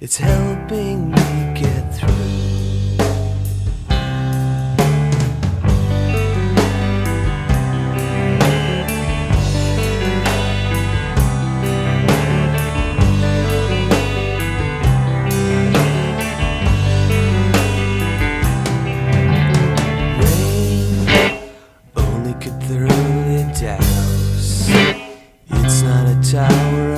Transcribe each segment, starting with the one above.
It's helping me get through. Rain only could thoroughly douse. It's not a tower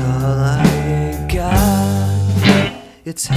all I got. It's